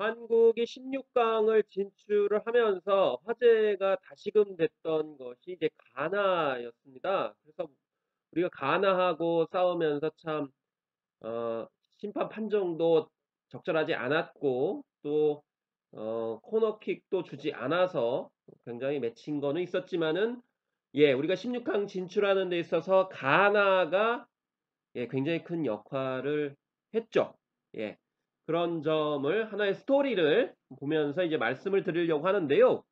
한국이 16강을 진출을 하면서 화제가 다시금 됐던 것이 이제 가나였습니다. 그래서 우리가 가나하고 싸우면서 참 어, 심판 판정도 적절하지 않았고 또 어, 코너킥도 주지 않아서 굉장히 맺힌 거는 있었지만은 예, 우리가 16강 진출하는 데 있어서 가나가 예, 굉장히 큰 역할을 했죠. 예. 그런 점을 하나의 스토리를 보면서 이제 말씀을 드리려고 하는데요.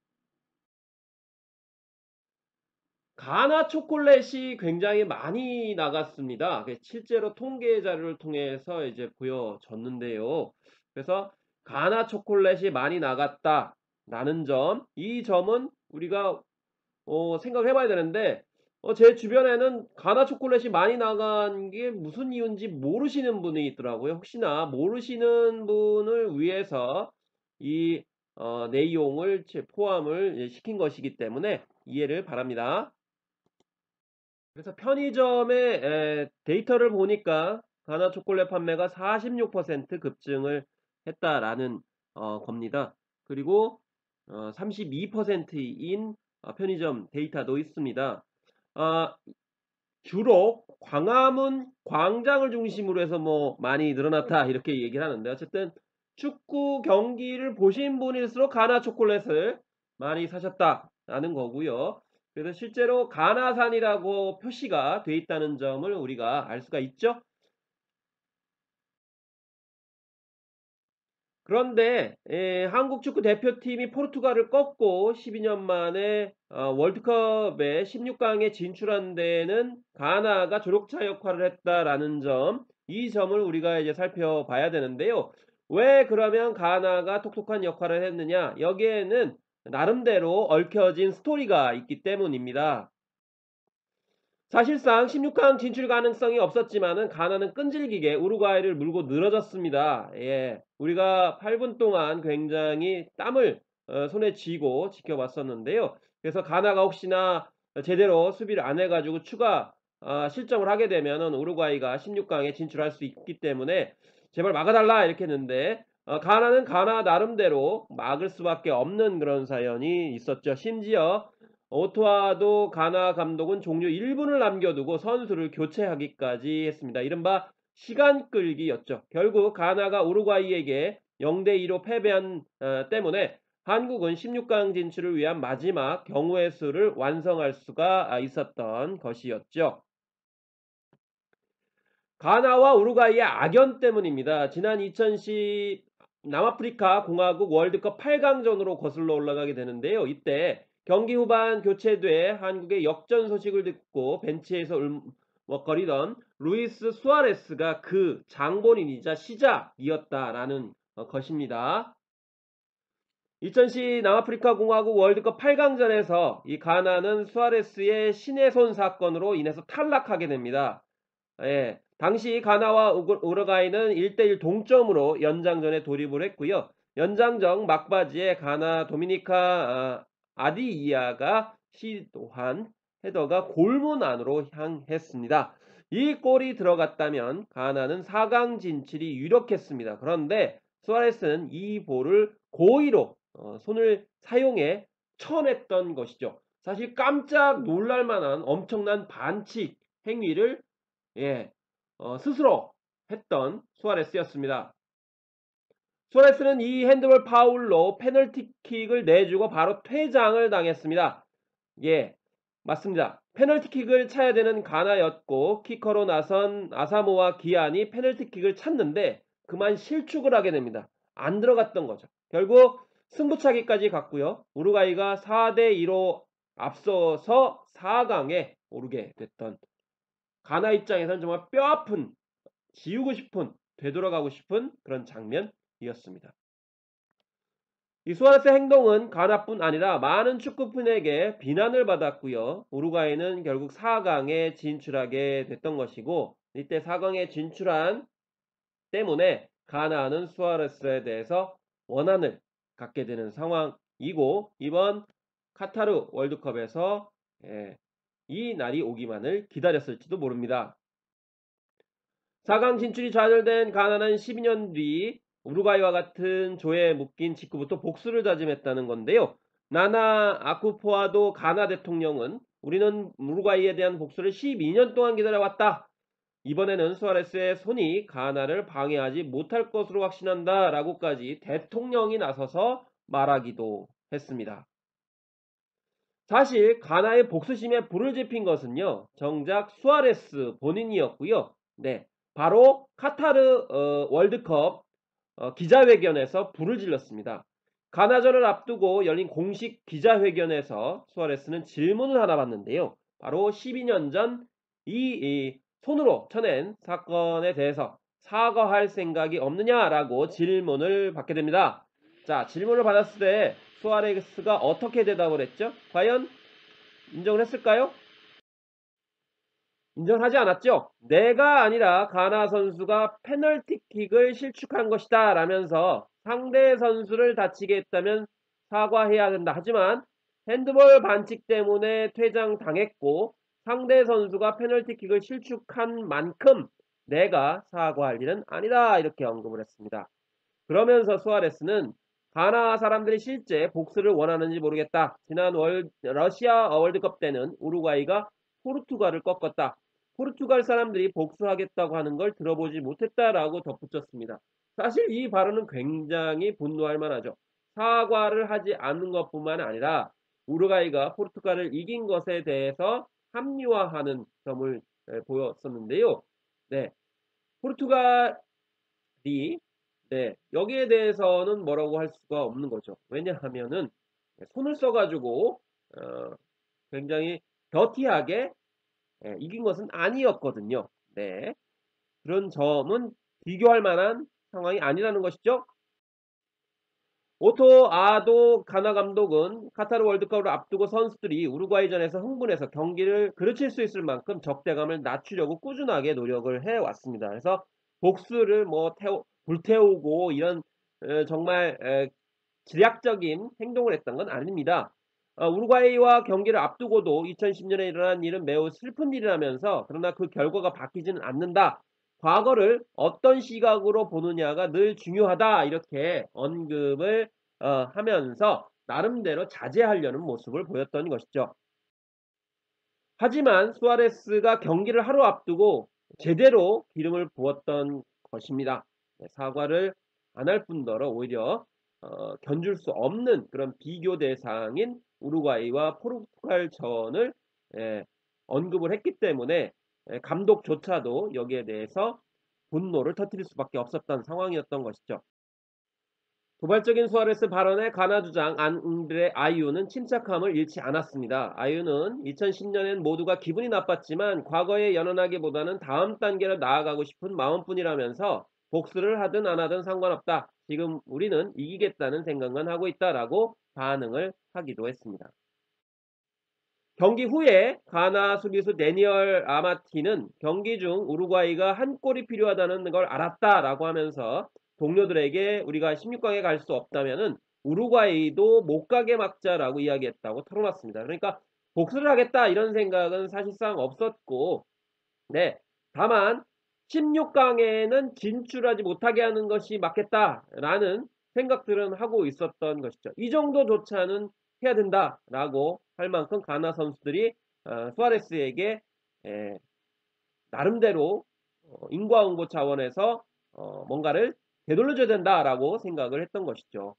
가나 초콜릿이 굉장히 많이 나갔습니다. 실제로 통계 자료를 통해서 이제 보여졌는데요. 그래서 가나 초콜릿이 많이 나갔다라는 점, 이 점은 우리가 어, 생각해 봐야 되는데 어, 제 주변에는 가나 초콜릿이 많이 나간 게 무슨 이유인지 모르시는 분이 있더라고요. 혹시나 모르시는 분을 위해서 이 어, 내용을 포함을 시킨 것이기 때문에 이해를 바랍니다. 그래서 편의점의 에, 데이터를 보니까 가나 초콜릿 판매가 46% 급증을 했다라는 어, 겁니다. 그리고 어, 32%인 어, 편의점 데이터도 있습니다. 어, 주로 광화문 광장을 중심으로 해서 뭐 많이 늘어났다 이렇게 얘기를 하는데 어쨌든 축구 경기를 보신 분일수록 가나 초콜릿을 많이 사셨다라는 거고요. 그래서 실제로 가나산이라고 표시가 돼 있다는 점을 우리가 알 수가 있죠. 그런데 에, 한국 축구 대표팀이 포르투갈을 꺾고 12년 만에 어, 월드컵에 16강에 진출한 데에는 가나가 조력차 역할을 했다라는 점, 이 점을 우리가 이제 살펴봐야 되는데요. 왜 그러면 가나가 톡톡한 역할을 했느냐? 여기에는 나름대로 얽혀진 스토리가 있기 때문입니다. 사실상 16강 진출 가능성이 없었지만은 가나는 끈질기게 우루과이를 물고 늘어졌습니다. 예. 우리가 8분 동안 굉장히 땀을 어, 손에 쥐고 지켜봤었는데요. 그래서 가나가 혹시나 제대로 수비를 안 해가지고 추가 어, 실점을 하게 되면은 우루과이가 16강에 진출할 수 있기 때문에 제발 막아달라 이렇게 했는데 어, 가나는 가나 나름대로 막을 수밖에 없는 그런 사연이 있었죠. 심지어 오토와도 가나 감독은 종료 1분을 남겨두고 선수를 교체하기까지 했습니다. 이른바 시간 끌기였죠. 결국 가나가 우루과이에게 0대2로 패배한 어, 때문에 한국은 16강 진출을 위한 마지막 경우의 수를 완성할 수가 아, 있었던 것이었죠. 가나와 우루과이의 악연 때문입니다. 지난 2010 남아프리카 공화국 월드컵 8강전으로 거슬러 올라가게 되는데요. 이때 경기 후반 교체돼 한국의 역전 소식을 듣고 벤치에서 울먹거리던 루이스 수아레스가 그 장본인이자 시작이었다라는 어, 것입니다. 2010 남아프리카 공화국 월드컵 8강전에서 이 가나는 수아레스의 신의 손 사건으로 인해서 탈락하게 됩니다. 예, 당시 가나와 우르가이는 1대1 동점으로 연장전에 돌입을 했고요. 연장전 막바지에 가나 도미니카 아, 아디이아가 시도한 헤더가 골문 안으로 향했습니다. 이 골이 들어갔다면 가나는 4강 진출이 유력했습니다. 그런데 수아레스는 이 볼을 고의로 어, 손을 사용해 쳐냈던 것이죠. 사실 깜짝 놀랄 만한 엄청난 반칙 행위를 예, 어, 스스로 했던 수아레스였습니다. 수아레스는 이 핸드볼 파울로 페널티킥을 내주고 바로 퇴장을 당했습니다. 예, 맞습니다. 페널티킥을 차야 되는 가나였고 키커로 나선 아사모와 기안이 페널티킥을 찼는데 그만 실축을 하게 됩니다. 안 들어갔던 거죠. 결국 승부차기까지 갔고요. 우루과이가 4대2로 앞서서 4강에 오르게 됐던 가나 입장에서는 정말 뼈아픈 지우고 싶은 되돌아가고 싶은 그런 장면 이었습니다. 이 수아레스 행동은 가나뿐 아니라 많은 축구팬에게 비난을 받았고요. 우루과이는 결국 4강에 진출하게 됐던 것이고 이때 4강에 진출한 때문에 가나는 수아레스에 대해서 원한을 갖게 되는 상황이고 이번 카타르 월드컵에서 예, 이 날이 오기만을 기다렸을지도 모릅니다. 4강 진출이 좌절된 가나는 12년 뒤 우루과이와 같은 조에 묶인 직후부터 복수를 다짐했다는 건데요. 나나 아쿠포아도 가나 대통령은 우리는 우루과이에 대한 복수를 12년 동안 기다려왔다. 이번에는 수아레스의 손이 가나를 방해하지 못할 것으로 확신한다. 라고까지 대통령이 나서서 말하기도 했습니다. 사실 가나의 복수심에 불을 지핀 것은요. 정작 수아레스 본인이었고요. 네, 바로 카타르 어, 월드컵 어, 기자회견에서 불을 질렀습니다. 가나전을 앞두고 열린 공식 기자회견에서 수아레스는 질문을 하나 받는데요. 바로 12년 전이 손으로 쳐낸 사건에 대해서 사과할 생각이 없느냐라고 질문을 받게 됩니다. 자, 질문을 받았을 때 수아레스가 어떻게 대답을 했죠? 과연 인정을 했을까요? 인정하지 않았죠. 내가 아니라 가나 선수가 페널티킥을 실축한 것이다 라면서 상대 선수를 다치게 했다면 사과해야 된다. 하지만 핸드볼 반칙 때문에 퇴장 당했고 상대 선수가 페널티킥을 실축한 만큼 내가 사과할 일은 아니다. 이렇게 언급을 했습니다. 그러면서 수아레스는 가나 사람들이 실제 복수를 원하는지 모르겠다. 지난 월, 러시아 월드컵 때는 우루과이가 포르투갈을 꺾었다. 포르투갈 사람들이 복수하겠다고 하는 걸 들어보지 못했다라고 덧붙였습니다. 사실 이 발언은 굉장히 분노할 만하죠. 사과를 하지 않는 것뿐만 아니라 우루과이가 포르투갈을 이긴 것에 대해서 합리화하는 점을 보였었는데요. 네. 포르투갈이 네, 여기에 대해서는 뭐라고 할 수가 없는 거죠. 왜냐하면은 손을 써가지고 어, 굉장히 더티하게 예, 이긴 것은 아니었거든요. 네. 그런 점은 비교할 만한 상황이 아니라는 것이죠. 오토 아도 가나 감독은 카타르 월드컵을 앞두고 선수들이 우루과이전에서 흥분해서 경기를 그르칠 수 있을 만큼 적대감을 낮추려고 꾸준하게 노력을 해왔습니다. 그래서 복수를 뭐 태우, 불태우고 이런 에, 정말 에, 지략적인 행동을 했던 건 아닙니다. 어, 우루과이와 경기를 앞두고도 2010년에 일어난 일은 매우 슬픈 일이라면서 그러나 그 결과가 바뀌지는 않는다. 과거를 어떤 시각으로 보느냐가 늘 중요하다. 이렇게 언급을 어, 하면서 나름대로 자제하려는 모습을 보였던 것이죠. 하지만 수아레스가 경기를 하루 앞두고 제대로 기름을 부었던 것입니다. 네, 사과를 안 할 뿐더러 오히려 어, 견줄 수 없는 그런 비교 대상인 우루과이와 포르투갈전을 예, 언급을 했기 때문에 예, 감독조차도 여기에 대해서 분노를 터뜨릴 수밖에 없었던 상황이었던 것이죠. 도발적인 수아레스 발언에 가나 주장 안드레 아이유는 침착함을 잃지 않았습니다. 아이유는 2010년엔 모두가 기분이 나빴지만 과거에 연연하기보다는 다음 단계로 나아가고 싶은 마음뿐이라면서 복수를 하든 안 하든 상관없다. 지금 우리는 이기겠다는 생각만 하고 있다라고 반응을 하기도 했습니다. 경기 후에 가나 수비수 데니얼 아마티는 경기 중 우루과이가 한 골이 필요하다는 걸 알았다라고 하면서 동료들에게 우리가 16강에 갈 수 없다면은 우루과이도 못 가게 막자라고 이야기했다고 털어놨습니다. 그러니까 복수를 하겠다 이런 생각은 사실상 없었고 네 다만 16강에는 진출하지 못하게 하는 것이 맞겠다라는 생각들은 하고 있었던 것이죠. 이 정도조차는 해야 된다라고 할 만큼 가나 선수들이 어, 수아레스에게 에, 나름대로 어, 인과응보 차원에서 어, 뭔가를 되돌려줘야 된다라고 생각을 했던 것이죠.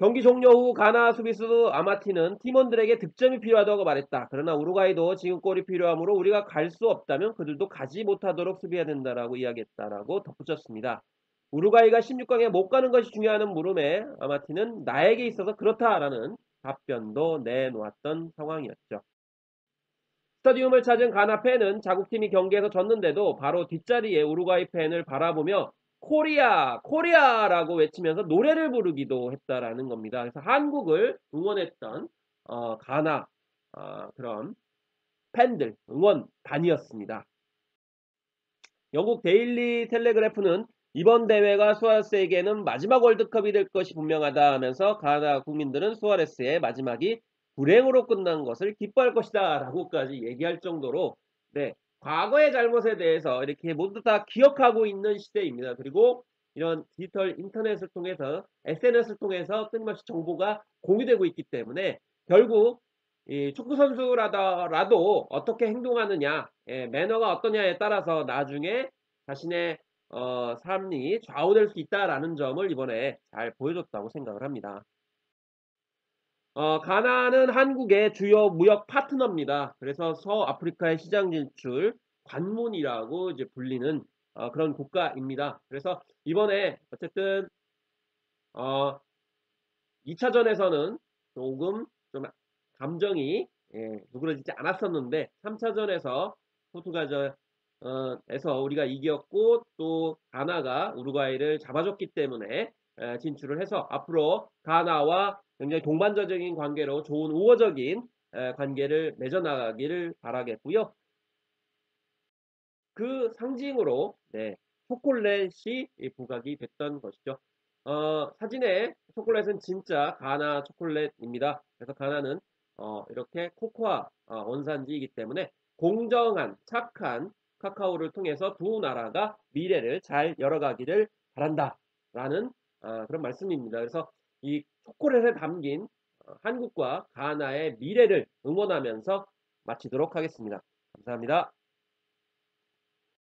경기 종료 후 가나 수비수 아마티는 팀원들에게 득점이 필요하다고 말했다. 그러나 우루과이도 지금 골이 필요하므로 우리가 갈 수 없다면 그들도 가지 못하도록 수비해야 된다라고 이야기했다라고 덧붙였습니다. 우루과이가 16강에 못 가는 것이 중요하냐는 물음에 아마티는 나에게 있어서 그렇다라는 답변도 내놓았던 상황이었죠. 스타디움을 찾은 가나 팬은 자국팀이 경기에서 졌는데도 바로 뒷자리에 우루과이 팬을 바라보며 코리아, 코리아라고 외치면서 노래를 부르기도 했다라는 겁니다. 그래서 한국을 응원했던 어, 가나 어, 그런 팬들 응원단이었습니다. 영국 데일리 텔레그래프는 이번 대회가 수아레스에게는 마지막 월드컵이 될 것이 분명하다 하면서 가나 국민들은 수아레스의 마지막이 불행으로 끝난 것을 기뻐할 것이다 라고까지 얘기할 정도로 네, 과거의 잘못에 대해서 이렇게 모두 다 기억하고 있는 시대입니다. 그리고 이런 디지털 인터넷을 통해서 SNS를 통해서 끊임없이 정보가 공유되고 있기 때문에 결국 이 축구 선수라도 어떻게 행동하느냐, 예, 매너가 어떠냐에 따라서 나중에 자신의 어, 삶이 좌우될 수 있다라는 점을 이번에 잘 보여줬다고 생각을 합니다. 어, 가나는 한국의 주요 무역 파트너입니다. 그래서 서아프리카의 시장 진출 관문이라고 이제 불리는 어, 그런 국가입니다. 그래서 이번에 어쨌든 어, 2차전에서 조금 좀 감정이 예, 누그러지지 않았었는데 3차전에서 포르투갈에서 어, 우리가 이겼고 또 가나가 우루과이를 잡아줬기 때문에 에, 진출을 해서 앞으로 가나와 굉장히 동반자적인 관계로 좋은 우호적인 에, 관계를 맺어나가기를 바라겠고요. 그 상징으로 네, 초콜릿이 부각이 됐던 것이죠. 어, 사진에 초콜릿은 진짜 가나 초콜릿입니다. 그래서 가나는 어, 이렇게 코코아 어, 원산지이기 때문에 공정한 착한 카카오를 통해서 두 나라가 미래를 잘 열어가기를 바란다 라는 어, 그런 말씀입니다. 그래서 이 초콜릿에 담긴 어, 한국과 가나의 미래를 응원하면서 마치도록 하겠습니다. 감사합니다.